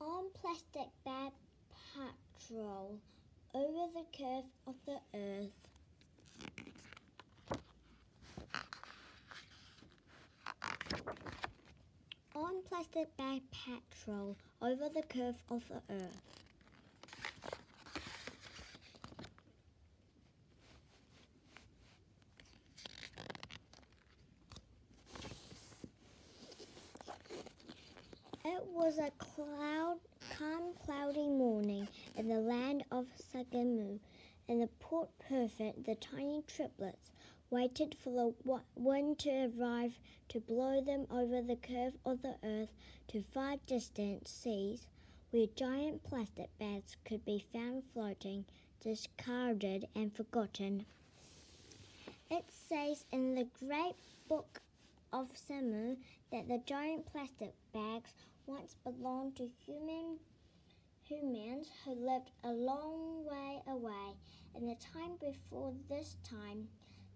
On plastic bag patrol over the curve of the earth. On plastic bag patrol over the curve of the earth. It was a cloud, calm, cloudy morning in the land of Sagamu. In the Port Perfect, the tiny triplets waited for the wind to arrive to blow them over the curve of the earth to far distant seas where giant plastic bags could be found floating, discarded and forgotten. It says in the great book of Samu that the giant plastic bags once belonged to human humans who lived a long way away. In the time before this time,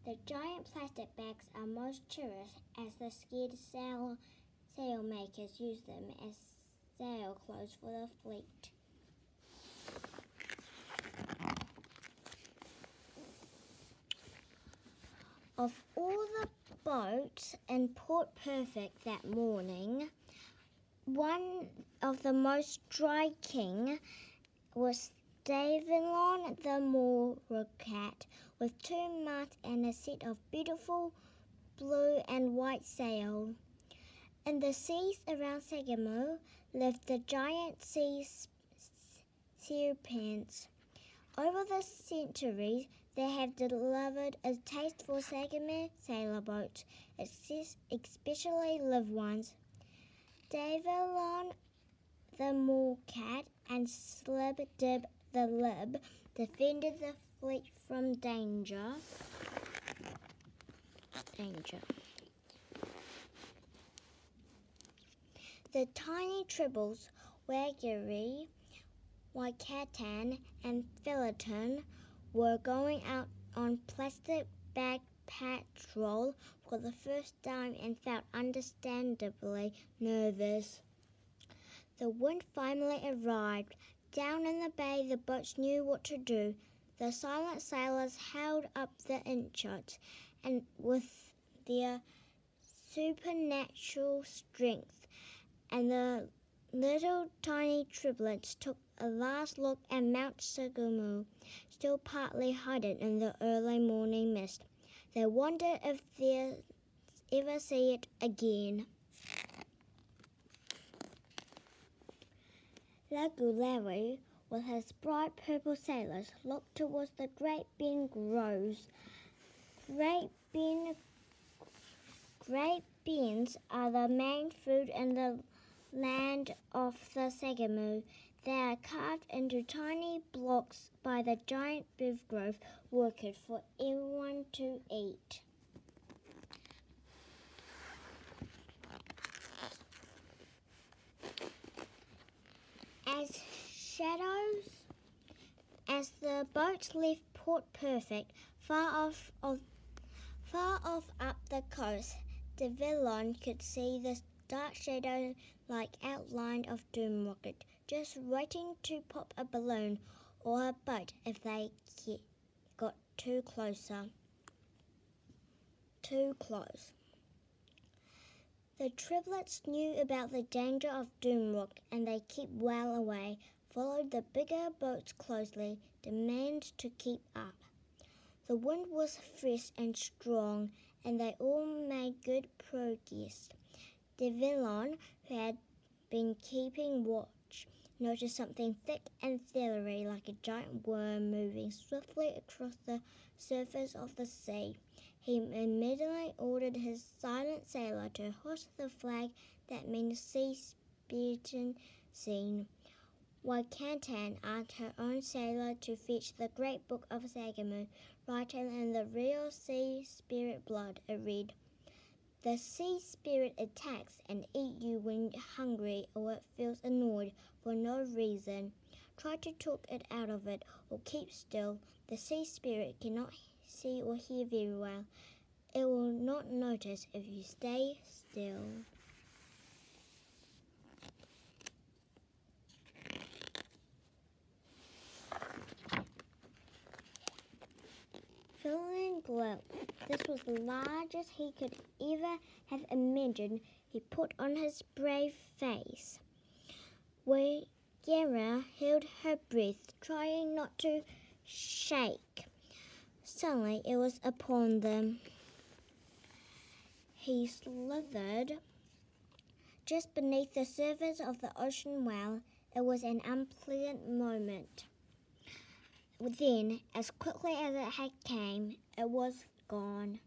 the giant plastic bags are most cherished as the scared sail sail makers use them as sail clothes for the fleet. Of all the boats in Port Perfect that morning, one of the most striking was Davilon the Moorcat with two masts and a set of beautiful blue and white sail. In the seas around Sagamo lived the giant sea serpents. Over the centuries, they have delivered a taste for Sagamo sailboats, exes- especially live ones. Davilon the Moorcat and Slib Dib the Lib defended the fleet from danger. Danger. The tiny tribbles, Waggery, Waikatan, and Philaton were going out on plastic bag patrol for the first time and felt understandably nervous. The wind finally arrived. Down in the bay, the boats knew what to do. The silent sailors held up the inchots, and with their supernatural strength, and the little tiny triplets took a last look at Mount Sugumu, still partly hidden in the early morning mist. They wondered if they'd ever see it again. Lagulari, with his bright purple sailors, looked towards the Great Bend Groves. Great Bend, Great Bends are the main food in the land of the Sagamu. They are carved into tiny blocks by the giant beef grove workers for everyone to eat. As shadows, as the boat left Port Perfect, far off, of, far off up the coast, the Villon could see the dark shadow-like outline of Doom Rocket, just waiting to pop a balloon or a boat if they get, got too closer. Too close. The triplets knew about the danger of Doomrock and they kept well away, followed the bigger boats closely, demanded to keep up. The wind was fresh and strong, and they all made good progress. De Villon, who had been keeping watch, noticed something thick and feathery like a giant worm moving swiftly across the surface of the sea. He immediately ordered his silent sailor to hoist the flag that meant sea spirited scene. Waikatan asked her own sailor to fetch the great book of Sagamu, written in the real sea spirit blood. It read, The sea spirit attacks and eats you when you're hungry or it feels annoyed for no reason. Try to talk it out of it or keep still. The sea spirit cannot see or hear very well. It will not notice if you stay still. This was the largest he could ever have imagined. He put on his brave face. Bagheera held her breath, trying not to shake. Suddenly it was upon them. He slithered just beneath the surface of the ocean well. It was an unpleasant moment. Then, as quickly as it had came, it was gone.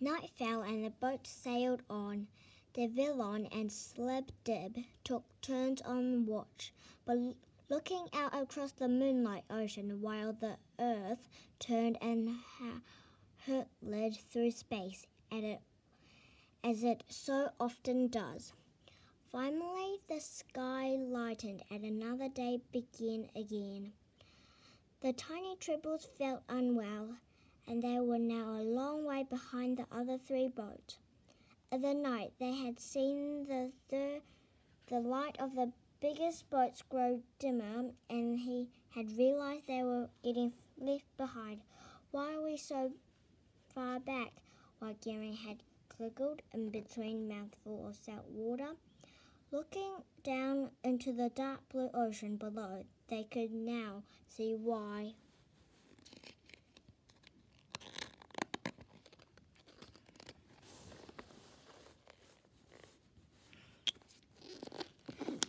Night fell and the boat sailed on. De Villon and Sleb Dib took turns on watch, but looking out across the moonlight ocean while the earth turned and hurtled through space at it, as it so often does. Finally, the sky lightened and another day began again. The tiny tribbles felt unwell and they were now a long way behind the other three boats. In the night they had seen the the light of the biggest boats grow dimmer, and he had realized they were getting left behind. Why are we so far back? While Gary had giggled in between mouthfuls of salt water. Looking down into the dark blue ocean below, they could now see why.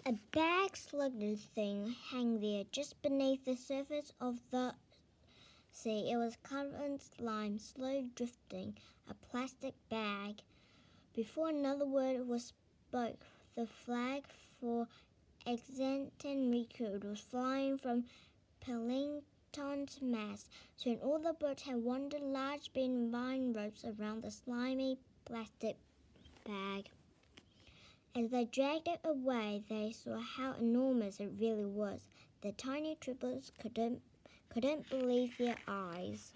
A bag sluggish thing hung there just beneath the surface of the sea. It was covered in slime, slow drifting, a plastic bag. Before another word was spoke, the flag for Exanton Rikud was flying from Pellington's mast. Soon all the boats had wandered large bent vine ropes around the slimy plastic bag. As they dragged it away, they saw how enormous it really was. The tiny triplets couldn't, couldn't believe their eyes.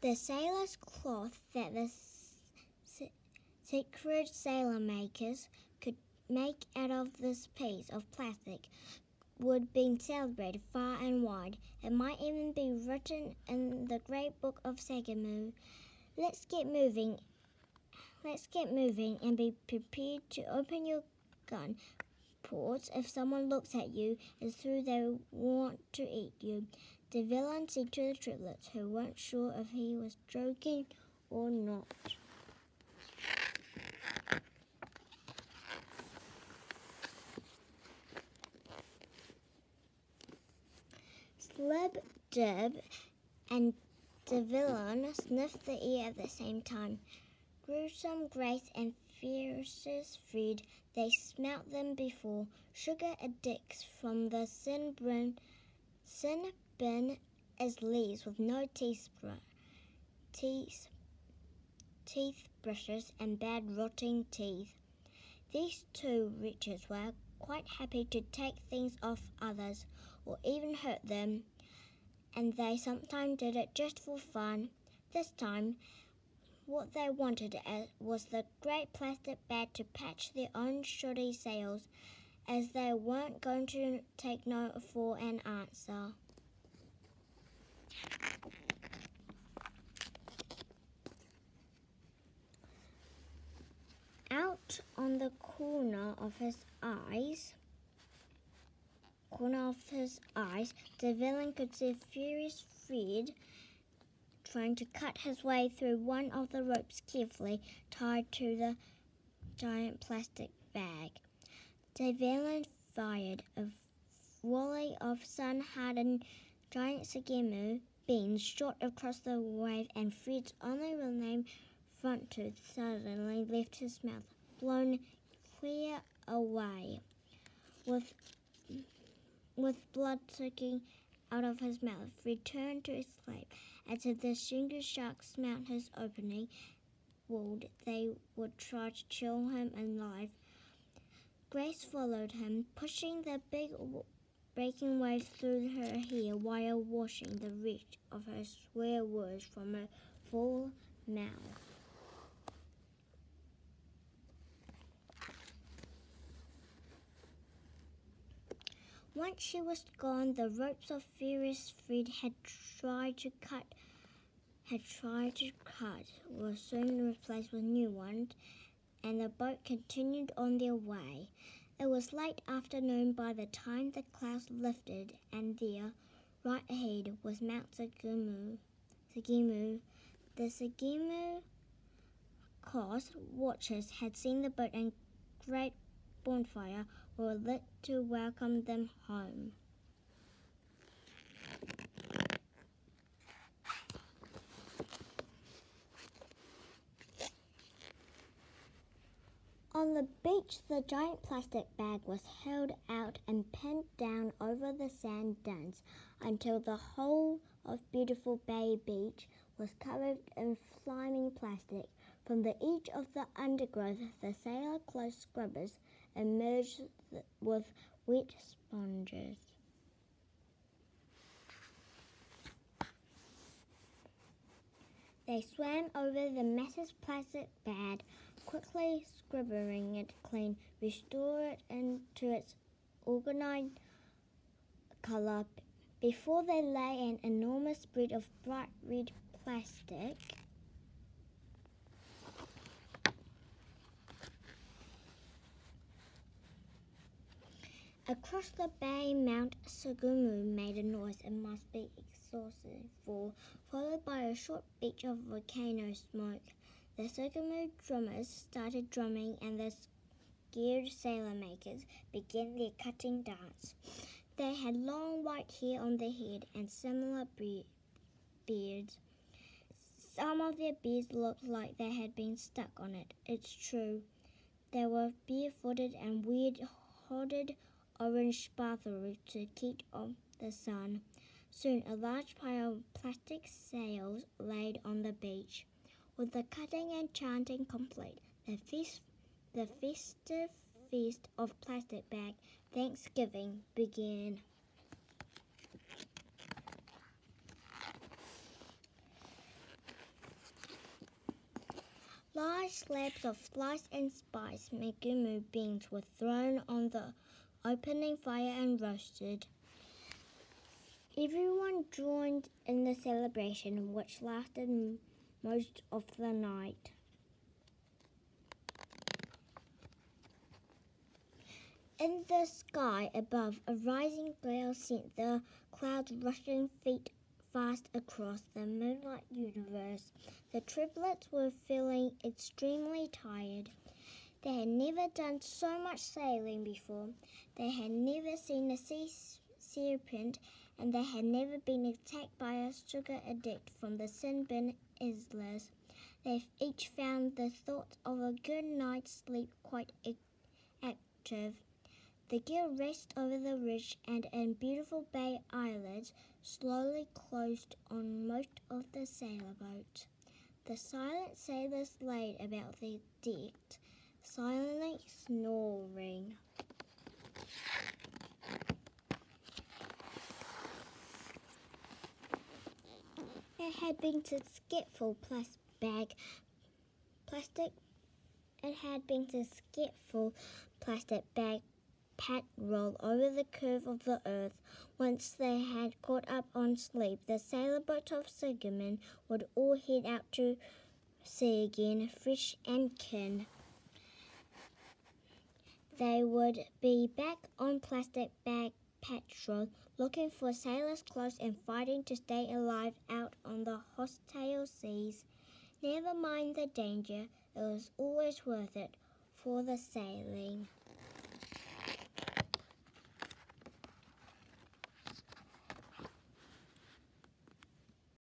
The sailor's cloth that the secret sailor makers could make out of this piece of plastic would be celebrated far and wide. It might even be written in the great book of Sagamu. Let's get moving. Let's get moving and be prepared to open your gun ports if someone looks at you as though they want to eat you. The villain said to the triplets, who weren't sure if he was joking or not. Sleb, Dib, and the villain sniffed the air at the same time. Gruesome Grace and fiercest Fred, they smelt them before. Sugar addicts from the sin bin, sin bin as leaves with no teeth, teeth, teeth brushes and bad rotting teeth. These two wretches were quite happy to take things off others or even hurt them, and they sometimes did it just for fun. This time, what they wanted was the great plastic bag to patch their own shoddy sails, as they weren't going to take no for an answer. Out on the corner of his eyes, corner of his eyes, the villain could see furious Fred trying to cut his way through one of the ropes carefully tied to the giant plastic bag. The villain fired a volley of sun-hardened giant Sagemu beams shot across the wave and Fred's only remaining front tooth suddenly left his mouth, blown clear away. With with blood sucking out of his mouth, returned to his slave. As if the shingle shark smelt his opening wound, they would try to kill him alive. Grace followed him, pushing the big breaking waves through her hair while washing the reach of her swear words from her full mouth. Once she was gone, the ropes of furious thread had tried to cut had tried to cut were soon replaced with new ones, and the boat continued on their way. It was late afternoon by the time the clouds lifted, and there, right ahead, was Mount Sagimu. Sagimu. The Sagimu coast watchers had seen the boat and great bonfire were lit to welcome them home. On the beach, the giant plastic bag was held out and pinned down over the sand dunes until the whole of beautiful Bay Beach was covered in flaming plastic. From the edge of the undergrowth, the sailor clothes scrubbers emerged with wet sponges. They swam over the massive plastic bag, quickly scrubbing it clean, restore it into its organized color before they lay an enormous spread of bright red plastic. Across the bay, Mount Segemu made a noise it must be exhausted for, followed by a short beach of volcano smoke. The Segemu drummers started drumming and the scared sailor makers began their cutting dance. They had long white hair on their head and similar beards. Some of their beards looked like they had been stuck on it. It's true. They were barefooted and weird hooded orange bathrobe to keep off the sun. Soon a large pile of plastic sails laid on the beach. With the cutting and chanting complete, the feast, the festive feast of plastic bag Thanksgiving began. Large slabs of sliced and spiced Megumi beans were thrown on the opening fire and roasted. Everyone joined in the celebration, which lasted most of the night. In the sky above, a rising gale sent the clouds rushing feet fast across the moonlight universe. The triplets were feeling extremely tired. They had never done so much sailing before. They had never seen a sea serpent, and they had never been attacked by a sugar addict from the Sinbin Isles. They each found the thought of a good night's sleep quite active. The gear raced over the ridge and in beautiful bay islands slowly closed on most of the sailboat. The silent sailors laid about the deck silently snoring. It had been to skipful plastic bag plastic it had been to skipful plastic bag pat roll over the curve of the earth. Once they had caught up on sleep, the sailboat of Segemu would all head out to sea again, fresh and kin. They would be back on plastic bag patrol, looking for sailors clothes and fighting to stay alive out on the hostile seas. Never mind the danger, it was always worth it for the sailing.